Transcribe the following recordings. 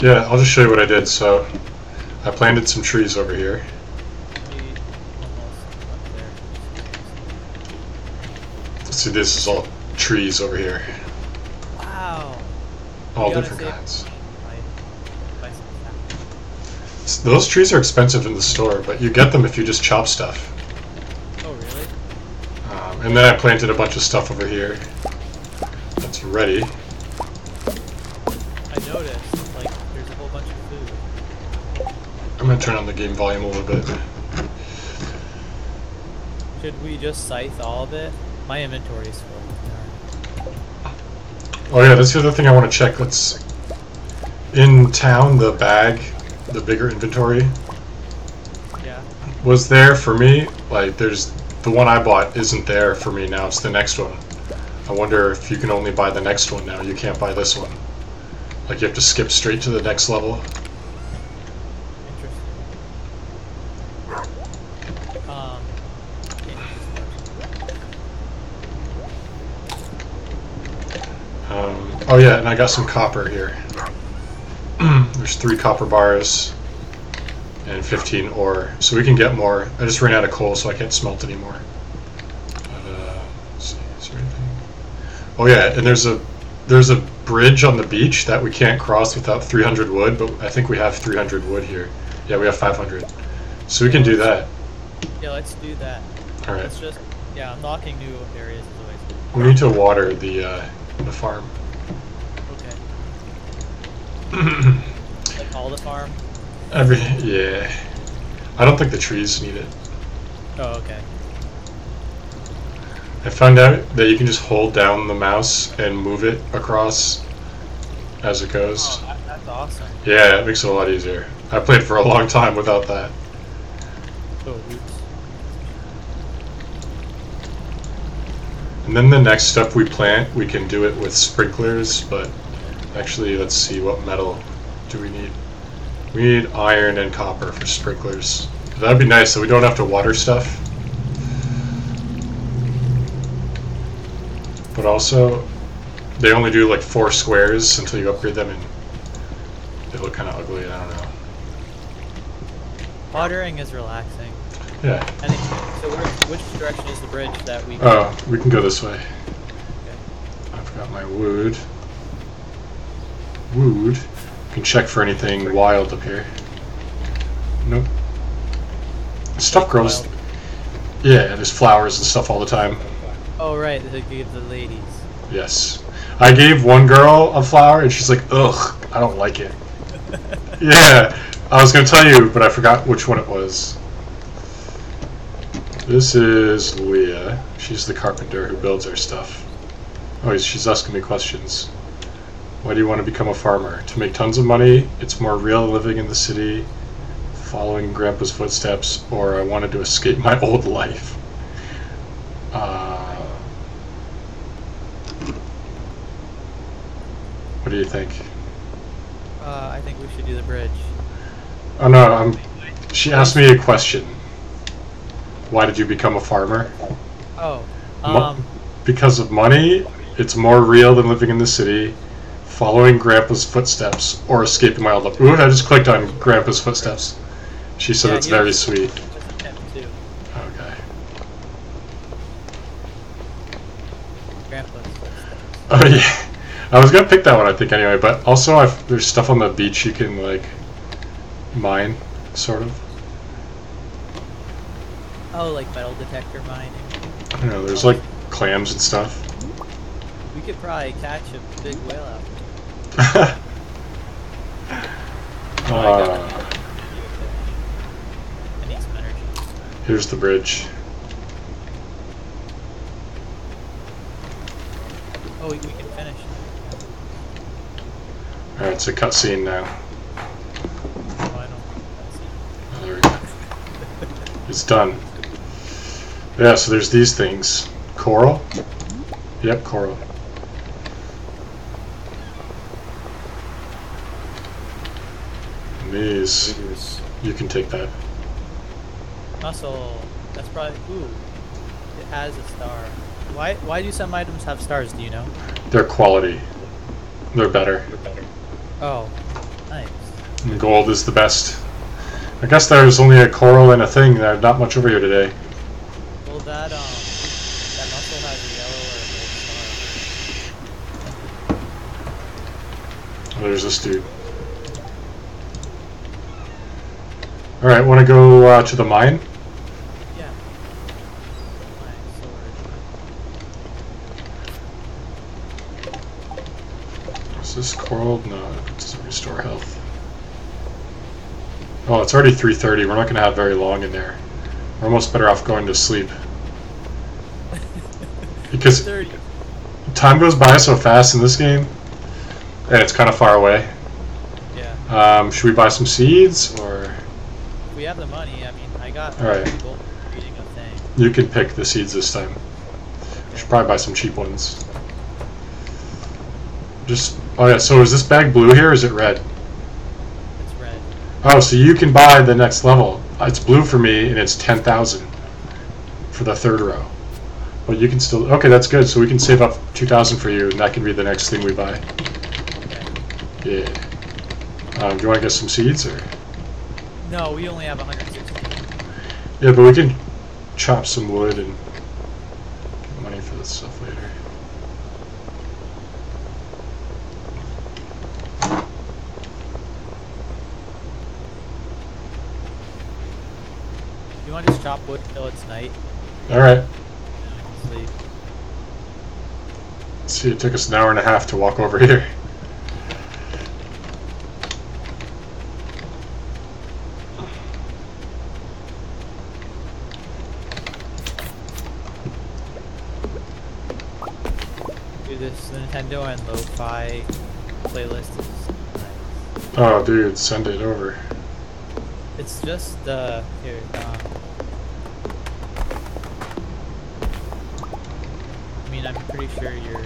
Yeah, I'll just show you what I did. So, I planted some trees over here. We almost up there. See, this is all trees over here, Wow. all different kinds. Buy- buy some Those trees are expensive in the store, but you get them if you just chop stuff. Oh really? Um, and then I planted a bunch of stuff over here. That's ready. I'm gonna turn on the game volume a little bit. Should we just scythe all of it? My inventory is full. Oh yeah, that's the other thing I want to check. Let's... in town. The bag, the bigger inventory, Yeah. was there for me. Like, there's the one I bought isn't there for me now. It's the next one. I wonder if you can only buy the next one now. You can't buy this one. Like, you have to skip straight to the next level. Interesting. Um. can't use this Um, oh yeah, and I got some copper here. There's three copper bars and 15 ore, so we can get more. I just ran out of coal, so I can't smelt anymore. But, uh, let's see, is there anything? Oh yeah, and there's a there's a bridge on the beach that we can't cross without 300 wood, but I think we have 300 wood here. Yeah, we have 500, so we can do that. Yeah, let's do that. All right, Let's just yeah, unlocking new areas is always we need to water the uh, the farm. Okay. Like all the farm. Every yeah, I don't think the trees need it. Oh, okay. I found out that you can just hold down the mouse and move it across as it goes. Oh, that, that's awesome. Yeah, it makes it a lot easier. I played for a long time without that. Oh, oops. And then the next stuff we plant, we can do it with sprinklers, but actually, let's see, what metal do we need? We need iron and copper for sprinklers. That'd be nice, so we don't have to water stuff. But also, they only do like four squares until you upgrade them, and they look kind of ugly. I don't know. Watering is relaxing. Yeah. I think so. Where, which direction is the bridge that we? Oh, we can go this way. Okay. I've got my wood. Wood. You can check for anything wild up here. Nope. Stuff grows. Wild. Yeah, there's flowers and stuff all the time. Oh right, they give the ladies. Yes. I gave one girl a flower and she's like, ugh, I don't like it. Yeah, I was gonna tell you, but I forgot which one it was. This is Leah. She's the carpenter who builds our stuff. Oh, she's asking me questions. Why do you want to become a farmer? To make tons of money, it's more real living in the city, following grandpa's footsteps, or I wanted to escape my old life. Uh, what do you think? Uh, I think we should do the bridge. Oh no, um, she asked me a question. Why did you become a farmer? Oh, Mo- um, Because of money, it's more real than living in the city, following grandpa's footsteps, or escaping my old life. Ooh, I just clicked on grandpa's footsteps. She said Yeah, it's very sweet. Okay. Grandpa's footsteps. Oh yeah. I was gonna pick that one, I think, anyway. But also, I've, there's stuff on the beach you can like mine, sort of. Oh, like metal detector mining. I don't know. There's like clams and stuff. We could probably catch a big whale out there. uh, I need some energy. here's the bridge. Oh, we, we can finish. All right, it's a cutscene now. Oh, I don't. Oh, there we go. It's done. Yeah, so there's these things. Coral? Yep, coral. And these, you can take that. Mussel. That's probably. Ooh. It has a star. Why? Why do some items have stars? Do you know? They're quality. They're better. Oh. Nice. And gold is the best. I guess there's only a coral and a thing. There's not much over here today. Well, that um, that mussel has a yellow or a gold star. There's this dude. Alright, want to go uh, to the mine? Yeah. Is this coral? No, it doesn't restore health. Oh, it's already 3.30. We're not going to have very long in there. We're almost better off going to sleep. Because time goes by so fast in this game, and it's kind of far away. Yeah. Um, should we buy some seeds, or have the money, I mean, I got Alright. gold reading a thing. you can pick the seeds this time? We should probably buy some cheap ones. Just oh yeah. So is this bag blue here? Or is it red? It's red. Oh, so you can buy the next level. It's blue for me, and it's ten thousand for the third row. But you can still okay. That's good. So we can save up two thousand for you, and that can be the next thing we buy. Okay. Yeah. Um, do you want to get some seeds, or No, we only have 160. yeah? But we can chop some wood and get money for this stuff later. You want to just chop wood till it's night? All right. And I can sleep. Let's see, it took us an hour and a half to walk over here. Dude, this Nintendo and Lo-Fi playlist is nice. Oh, dude, send it over. It's just the here. Um, I mean, I'm pretty sure you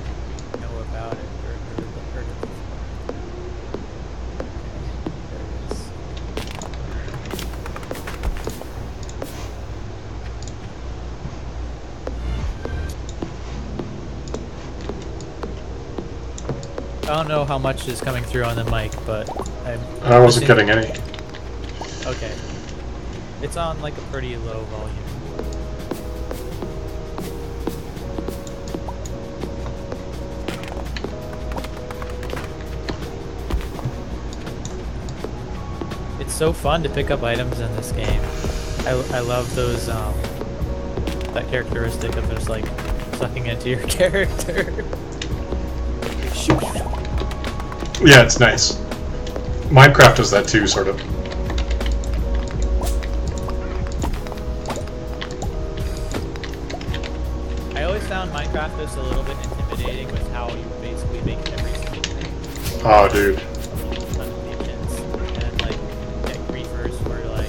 I don't know how much is coming through on the mic, but I'm. I wasn't getting any. Okay. It's on like a pretty low volume. It's so fun to pick up items in this game. I, I love those um that characteristic of just like sucking into your character. Yeah, it's nice. Minecraft does that too, sort of. I always found Minecraft just a little bit intimidating with how you basically make every single thing. Oh, dude. ton of minions and like get griefers for like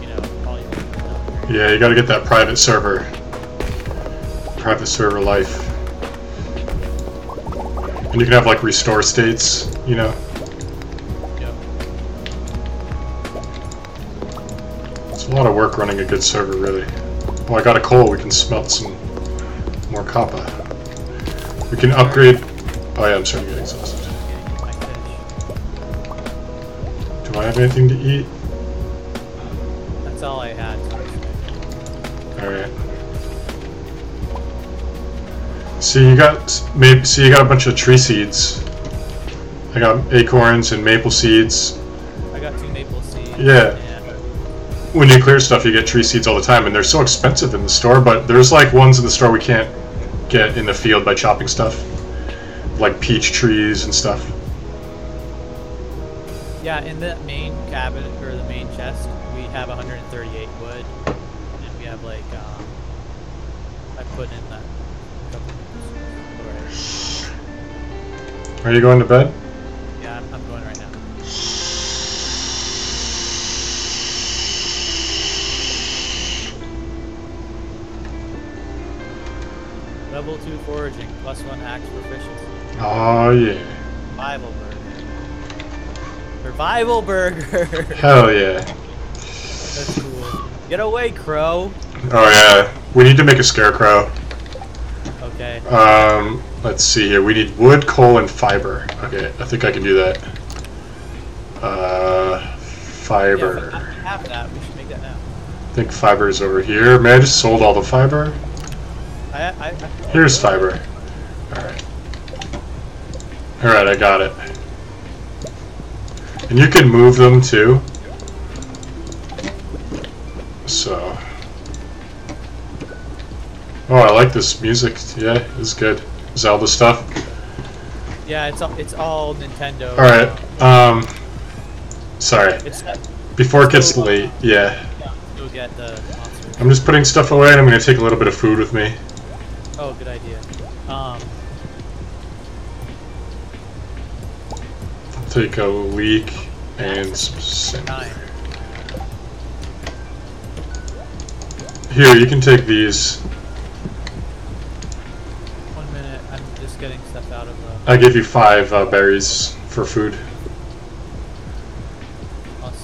you know all your stuff. Yeah, you gotta get that private server. Private server life. And you can have like restore states, you know? Yep. It's a lot of work running a good server, really. Oh, I got a coal. We can smelt some more copper. We can upgrade. Oh, yeah, I'm starting to get exhausted. Getting my fish. Do I have anything to eat? See, you got maybe. See, you got a bunch of tree seeds. I got acorns and maple seeds. I got two maple seeds. Yeah. When you clear stuff, you get tree seeds all the time, and they're so expensive in the store. But there's like ones in the store we can't get in the field by chopping stuff, like peach trees and stuff. yeah, in the main cabinet or the main chest, we have 138 wood, and we have like um, I put in that. Are you going to bed? Yeah, I'm, I'm going right now. Level 2 foraging, plus 1 axe proficiency. Oh yeah. Survival burger. Survival burger! Hell yeah. That's cool. Get away, crow! Oh yeah. We need to make a scarecrow. Okay. Um, let's see here. We need wood, coal, and fiber. Okay, I think I can do that. Uh, fiber. if I have that. We should make that now. I think fiber is over here. Man, I just sold all the fiber. I, I, I Here's fiber. Alright. Alright, I got it. And you can move them too. So. Oh, I like this music. Yeah, it's good. Zelda stuff. Yeah, it's all it's all Nintendo. Alright, um. Sorry. It's Before it gets late, yeah. go get the monsters. I'm just putting stuff away and I'm gonna take a little bit of food with me. Oh, good idea. Um, Take a leek and some. Here, you can take these. One minute. I'm just getting stuff out of the. I give you five uh, berries for food.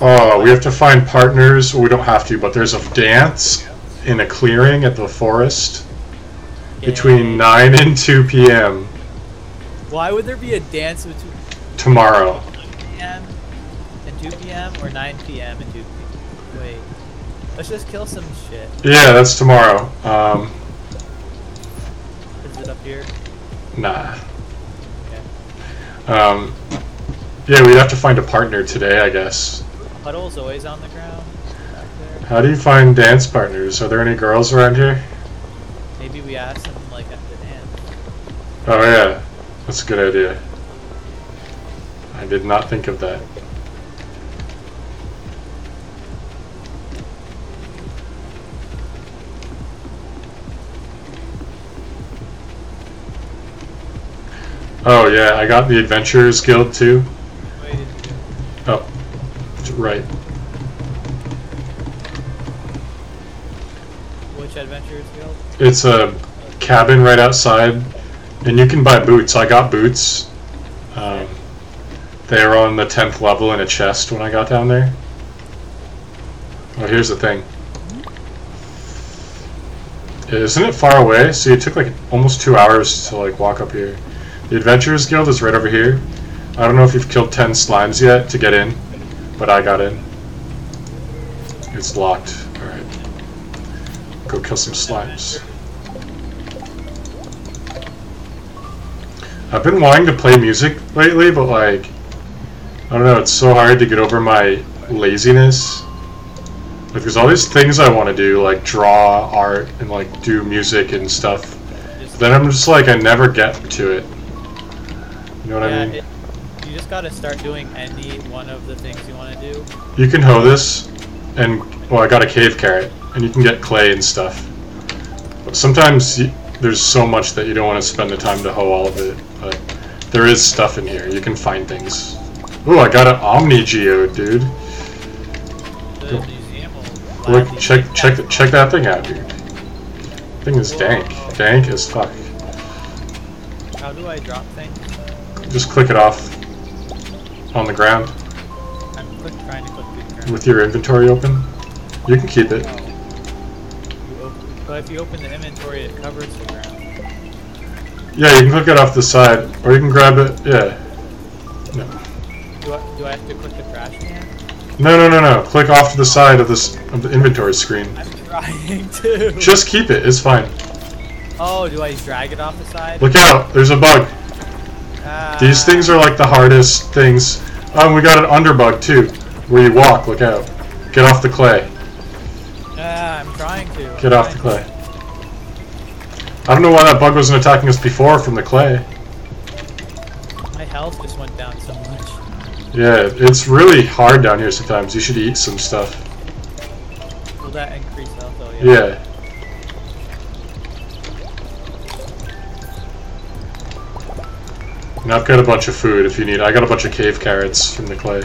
Oh, we have to find partners. We don't have to, but there's a dance in a clearing at the forest between 9 and 2 p.m. Why would there be a dance between tomorrow. 9 p.m. and 2 p.m. or 9 p.m. and 2 p.m.? Wait. Let's just kill some shit. Yeah, that's tomorrow. Um, Is it up here? nah. Um, yeah, we'd have to find a partner today, I guess. Puddle's always on the ground. Back there. How do you find dance partners? Are there any girls around here? Maybe we ask them like at the dance. Oh yeah, that's a good idea. I did not think of that. Oh yeah, I got the Adventurers Guild too. Wait, did you? Oh, right. Which Adventurers Guild? It's a cabin right outside, and you can buy boots. I got boots. Um, they were on the tenth level in a chest when I got down there. Oh, here's the thing. Isn't it far away? See, it took like almost two hours to like walk up here. The Adventurers Guild is right over here. I don't know if you've killed ten slimes yet to get in, but I got in. It's locked. All right. Go kill some slimes. I've been wanting to play music lately, but like, I don't know, it's so hard to get over my laziness. Like, there's all these things I want to do, like draw art and like do music and stuff. Just, Then I'm just like, I never get to it. You know what yeah, I mean? it, you just gotta start doing any one of the things you want to do. You can hoe this, and well, I got a cave carrot, and you can get clay and stuff. But sometimes y there's so much that you don't want to spend the time to hoe all of it. But there is stuff in here. You can find things. Ooh, I got an Omni Geode, dude. The museum Look, check, check, check that thing out, dude. Thing is dank, dank as fuck. How do I drop things? Just click it off on the ground I'm click, trying to click the ground. with your inventory open. You can keep it. You open, but if you open the inventory, it covers the ground. Yeah, you can click it off the side, or you can grab it. Yeah. No. Do I, do I have to click the trash can? No, no, no, no. Click off to the side of this of the inventory screen. I'm trying to. Just keep it. It's fine. Oh, do I drag it off the side? Look out. There's a bug. These things are like the hardest things. Um, we got an underbug too, where you walk. Look out. Get off the clay. Ah, I'm trying to. I'm Get off the clay. I don't know why that bug wasn't attacking us before from the clay. My health just went down so much. Yeah, it's really hard down here sometimes. You should eat some stuff. Will that increase health though? Yeah. Yeah. And I've got a bunch of food if you need. I got a bunch of cave carrots from the clay.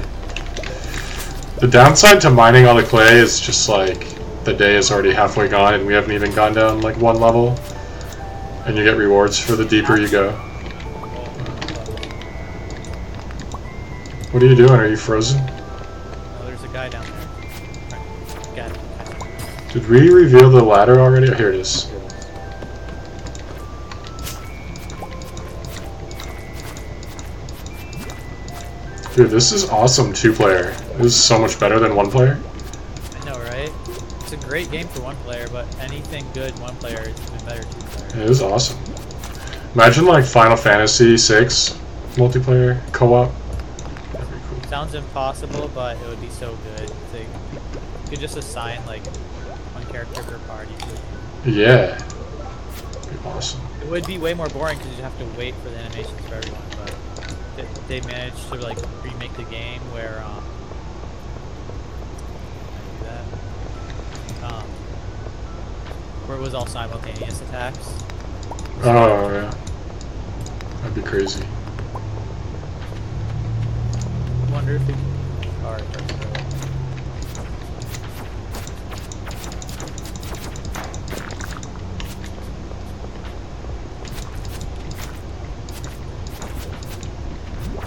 The downside to mining all the clay is just like the day is already halfway gone and we haven't even gone down like one level. And you get rewards for the deeper you go. What are you doing? Are you frozen? Oh, there's a guy down there. Right. Got it. Did we reveal the ladder already? Oh, here it is. Dude, this is awesome two player. This is so much better than one player. I know, right? It's a great game for one player, but anything good one player is even better two player. It is awesome. Imagine like Final Fantasy VI multiplayer co-op. Cool. Sounds impossible, but it would be so good. To, you could just assign like one character per party. Yeah. That'd be awesome. It would be way more boring because you'd have to wait for the animations for everyone, but they, they managed to like remake the game where um. I do that? Um, where it was all simultaneous attacks. Oh yeah. That'd be crazy. wonder if it Alright, first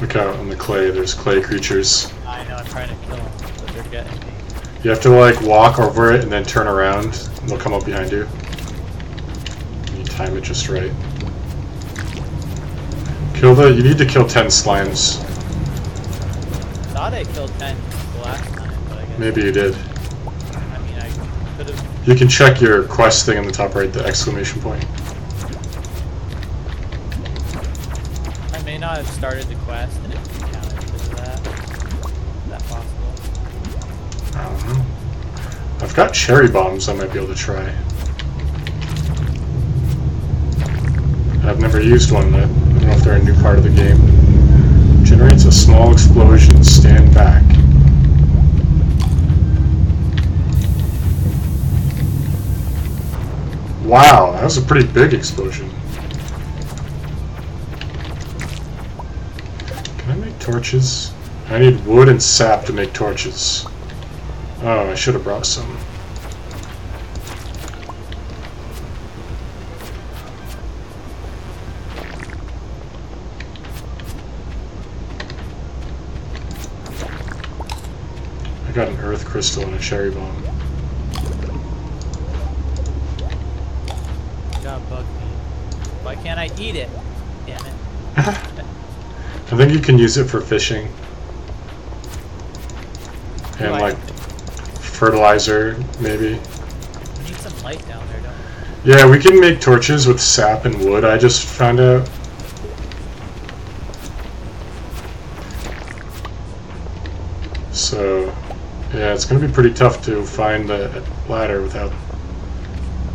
Look out on the clay. There's clay creatures. I know I'm trying to kill them, but they're getting me. You have to like walk over it and then turn around. And they'll come up behind you. You time it just right. Kill the. You need to kill ten slimes. Thought I killed ten the last time, but I guess Maybe you did. I mean I could have You can check your quest thing on the top right, the exclamation point. I may not have started the quest and it didn't count it because of that. Is that possible? I don't know. I've got cherry bombs I might be able to try. I've never used one. but I don't know if they're a new part of the game. Generates a small explosion. Stand back. Wow, that was a pretty big explosion. Torches? I need wood and sap to make torches. Oh, I should have brought some. I got an earth crystal and a cherry bomb. God bug me. Why can't I eat it? Damn it. I think you can use it for fishing. And Why? like fertilizer, maybe. We need some light down there, don't we? Yeah, we can make torches with sap and wood, I just found out. So, yeah, it's gonna be pretty tough to find the ladder without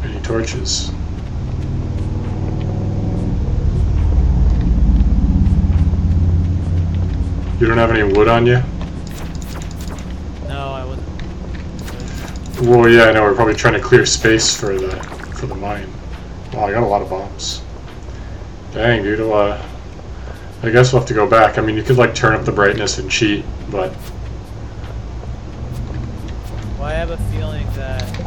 any torches. You don't have any wood on you? No, I wasn't. Well, yeah, I know. We're probably trying to clear space for the for the mine. Wow, I got a lot of bombs. Dang, dude. Well, uh, I guess we'll have to go back. I mean, you could like turn up the brightness and cheat, but Well, I have a feeling that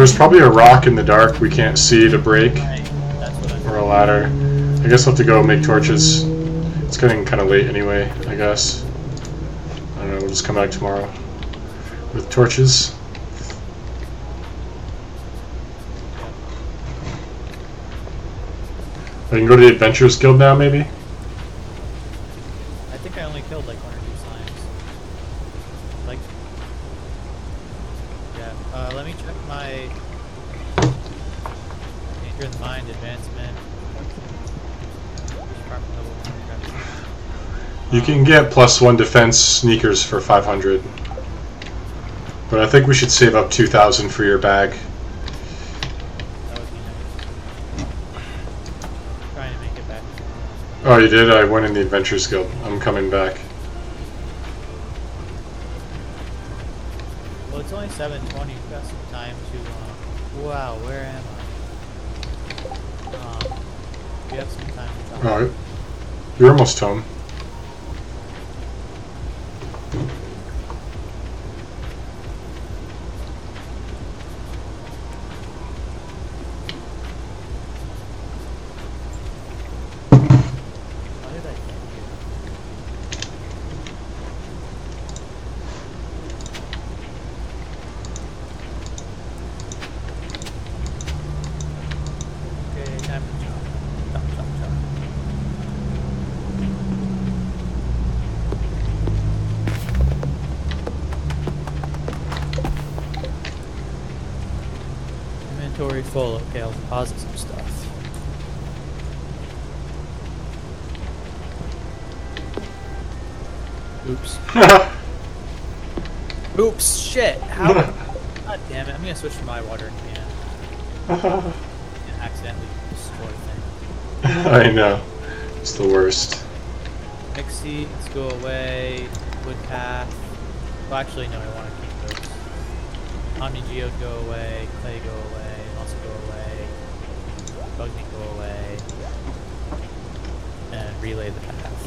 there's probably a rock in the dark we can't see to break, Right. That's what I'm or a ladder. I guess we'll have to go make torches. It's getting kind of late anyway. I guess. I don't know. We'll just come back tomorrow with torches. I can go to the Adventurers Guild now, maybe. I think I only killed like one or two slimes. Like, yeah. Uh, let me check my Danger in the Mind advancement. Department level one, You can get plus one defense sneakers for 500. But I think we should save up 2,000 for your bag. That would be nice. Trying to make it back. Oh, you did? I went in the Adventurers Guild. I'm coming back. Well, it's only 7:20. We've got some time to. Uh, wow, where am I? Um, we have some time to talk. Alright. You're almost home. Why did I get here? Inventory full. Okay, I'll deposit some stuff. Oops. Oops, shit. How? God damn it. I'm gonna switch to my watering can. and accidentally destroy things. I know. It's the worst. Pixie, let's go away. Wood path. Well, actually, no, I want to keep those. Omni Geo, go away. Clay go away. Bug meat go away. And relay the path.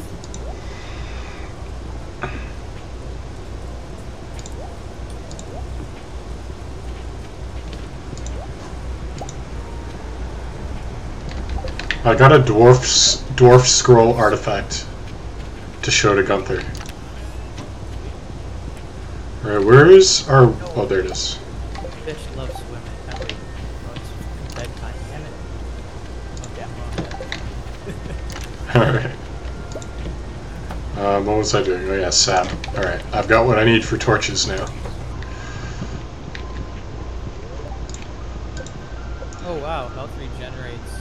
I got a dwarf dwarf scroll artifact to show to Gunther. Alright, where is our oh there it is. Fish love swimming. Oh, wait. Oh, it's bedtime. Damn it. Okay, I'm wrong. Alright. What was I doing? Oh yeah, sap. Alright, I've got what I need for torches now. Oh wow, health regenerates.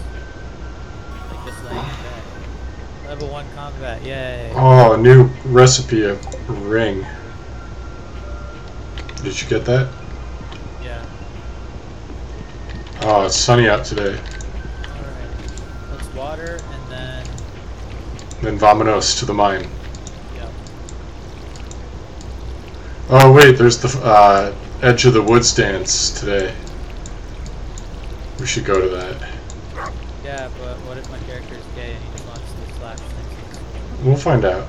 Like just laying in. Level 1 combat, yay. Oh, a new recipe of ring. Did you get that? Yeah. Oh, it's sunny out today. Alright. Let's water and then. Then vamonos to the mine. Yeah. Oh wait, there's the uh, Edge of the Woods dance today. We should go to that. Yeah, but what if my character is gay and he just wants to slash things? We'll find out.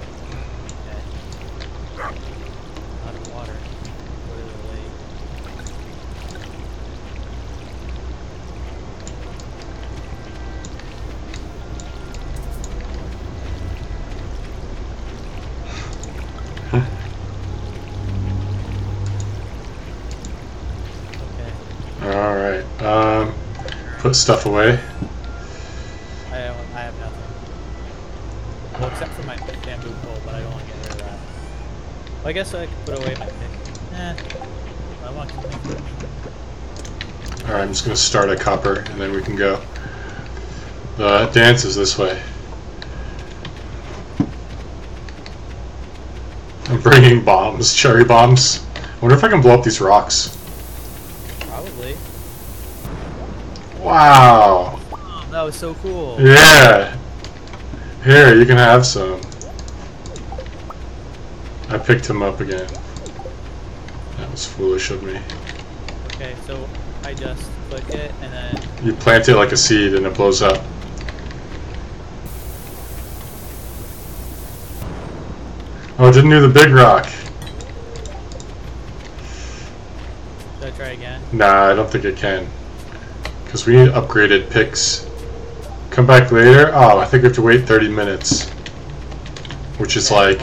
Put stuff away. I have, I have nothing. Well, except for my bamboo pole, but I don't want to get rid of that. Well, I guess I could put away my pick. Eh. I want to keep my All right, I'm just gonna start a copper, and then we can go. The dance is this way. I'm bringing bombs, cherry bombs. I wonder if I can blow up these rocks. Probably. Wow. Oh, that was so cool. Yeah. Here, you can have some. I picked him up again. That was foolish of me. Okay, so I just click it and then You plant it like a seed and it blows up. Oh, it didn't do the big rock. should I try again? Nah, I don't think it can. Because we need upgraded picks. Come back later? Oh, I think we have to wait 30 minutes. Which is like,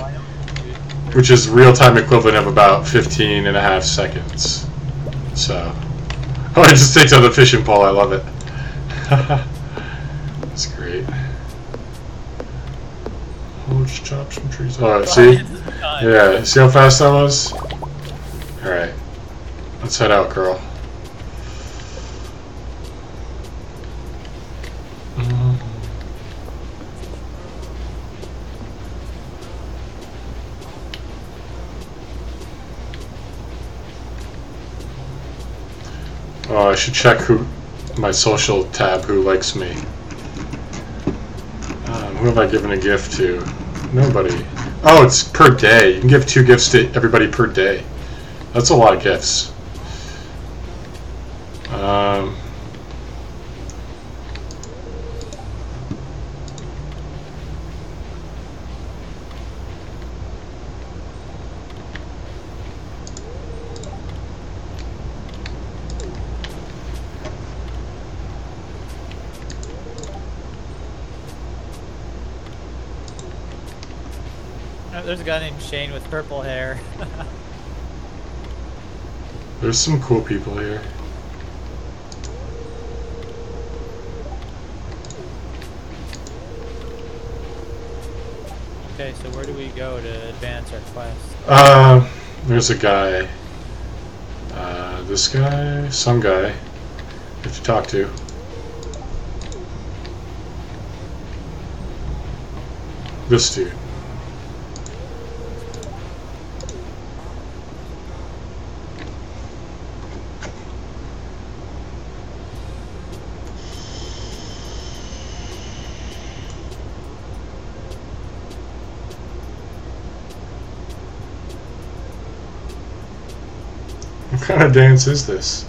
which is real-time equivalent of about 15 and a half seconds. So, oh, it just takes out the fishing pole. I love it. That's great. Oh, let's chop some trees. All right, see? Yeah, see how fast that was? Alright. Let's head out, girl. Oh, I should check who my social tab who likes me. Um, who have I given a gift to? Nobody. Oh, it's per day. You can give two gifts to everybody per day. That's a lot of gifts. Um, Named Shane with purple hair. there's some cool people here. okay, so where do we go to advance our quest? Uh, there's a guy. Uh, this guy, some guy. You have to talk to. This dude. Kind of dance is this?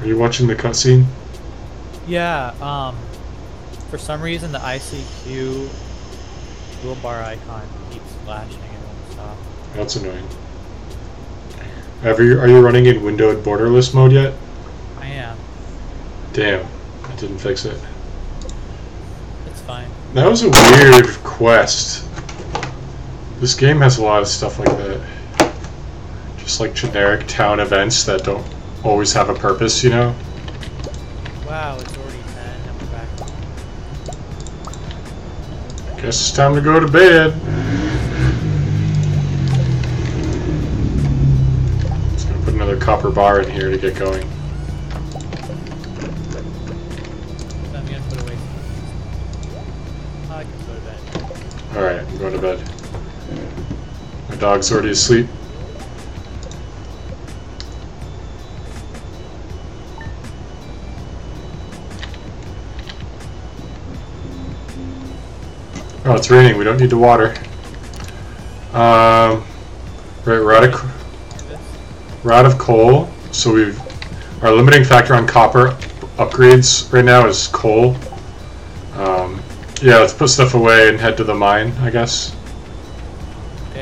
Are you watching the cutscene? Yeah, um, for some reason the ICQ toolbar icon keeps flashing and won't stop. That's annoying. Are you, are you running in windowed borderless mode yet? I am. Damn, I didn't fix it. It's fine. That was a weird quest. This game has a lot of stuff like that. Just like generic town events that don't always have a purpose, you know? Wow, it's already 10 and we're back. Guess it's time to go to bed. Just gonna put another copper bar in here to get going. Dog's already asleep. Oh, it's raining. We don't need the water. Um, right, out of, out of coal, so we've our limiting factor on copper upgrades right now is coal. Um, yeah, let's put stuff away and head to the mine, I guess.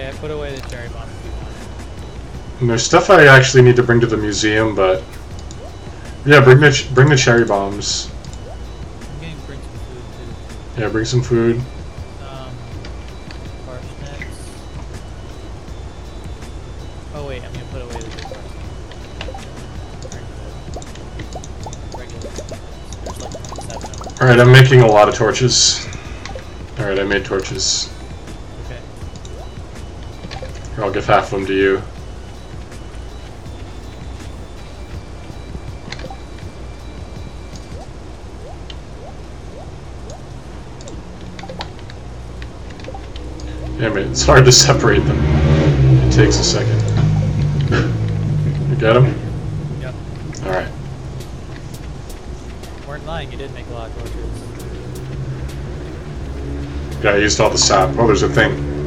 I put away the cherry bomb if you want it. And there's stuff I actually need to bring to the museum, but yeah, bring the ch- bring the cherry bombs. Bring some food Yeah, bring some food. Um, parsnips. Oh wait, I'm gonna put away the big parsnips. Like 27 of them. All right, I'm making a lot of torches. All right, I made torches. I'll give half of them to you. Yeah, man, it's hard to separate them. It takes a second. You got them? Yep. All right. Weren't lying, you did make a lot of torches. Yeah, I used all the sap. Oh, there's a thing.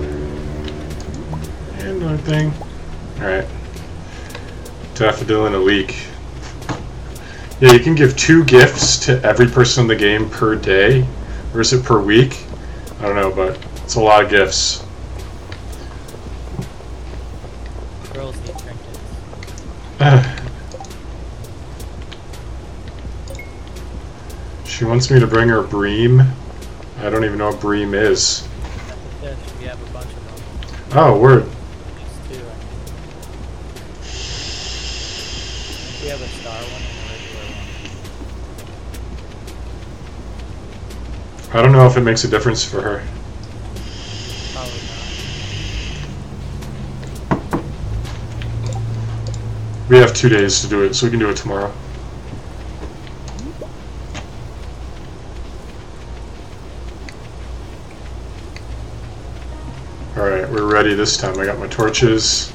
And another thing. Alright. Daffodil and a leek. Yeah, you can give two gifts to every person in the game per day. Or is it per week? I don't know, but it's a lot of gifts. Girls need trinkets. she wants me to bring her bream. I don't even know what bream is. At the oh, if it makes a difference for her. We have two days to do it, so we can do it tomorrow. Alright, we're ready this time. I got my torches.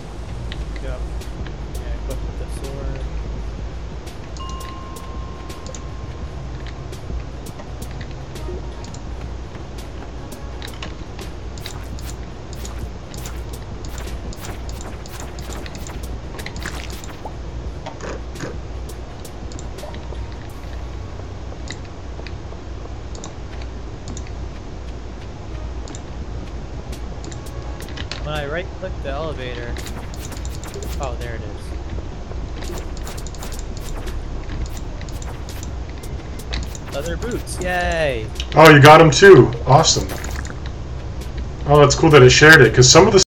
Oh, you got them too. Awesome. Oh, that's cool that it shared it, because some of the